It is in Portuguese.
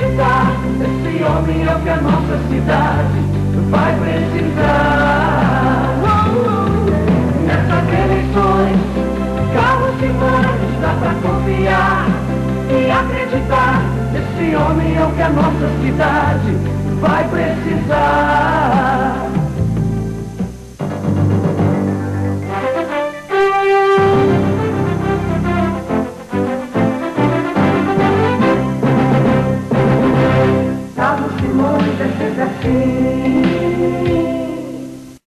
Esse homem é o que a nossa cidade vai precisar. Nessas eleições, Carlos Simões dá pra confiar e acreditar. Esse homem é o que a nossa cidade vai precisar. quarta-feira.